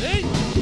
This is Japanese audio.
Hey!